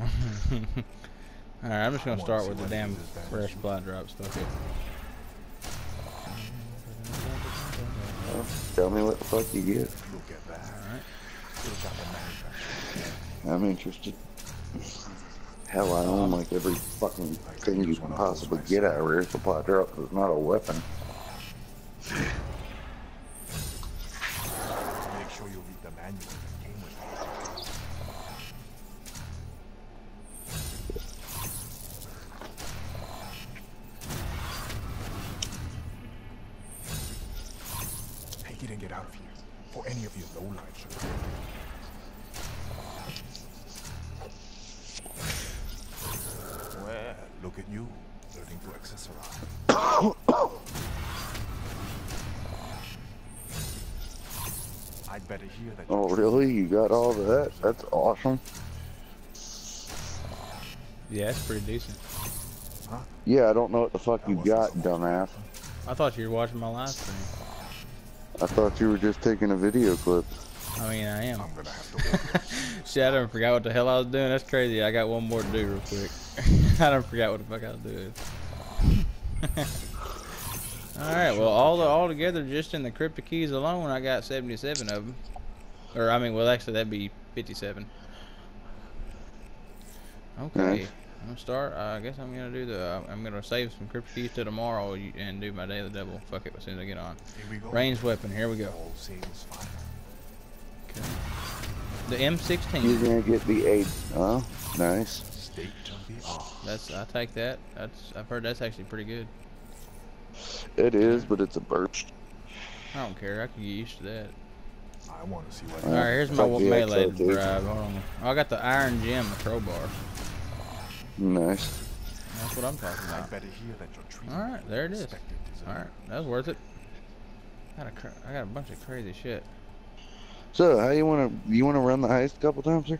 Alright, I'm just gonna start with the damn fresh supply drops. Fuck it. Well, tell me what the fuck you get. You'll get that. Alright. Still got the manufacturer. I'm interested. Hell, I own like every fucking thing you can possibly get out of rare supply drop. It's not a weapon. Make sure you read the manual that came with it. Take it get out of here. For any of you lowlifes. Well, look at you, learning to accessorize. I'd better hear that. Oh, really? You got all that? That's awesome. Yeah, it's pretty decent. Yeah, I don't know what the fuck you got, wasn't dumbass. I thought you were watching my live stream. I thought you were just taking a video clip. I mean, I am. I'm gonna have to. Shit, I done forgot what the hell I was doing. That's crazy. I got one more to do real quick. I done forgot what the fuck I was doing. all right. Well, all the, all together, just in the crypto keys alone, I got 77 of them. Or I mean, well, actually, that'd be 57. Okay. Nice. I'm gonna start. Uh, I guess I'm gonna do the. I'm gonna save some crypt keys to tomorrow and do my daily double. Fuck it, as soon as I get on. Here we go. Ranged weapon. Here we go. All sails fire. Okay. The M16. You're gonna get the eight. Oh, nice. State of the art. That's I take that. That's I've heard that's actually pretty good. It is, but it's a burst. I don't care. I can get used to that. I want to see what. Uh, All right, here's my like the melee drive. Hold on. Oh, I got the Iron Jim, the crowbar. Nice. That's what I'm talking about. better hear that your treatment. All right, there it is. All right, that was worth it. Got a, cr- I got a bunch of crazy shit. So, how you wanna you wanna run the heist a couple times, sir?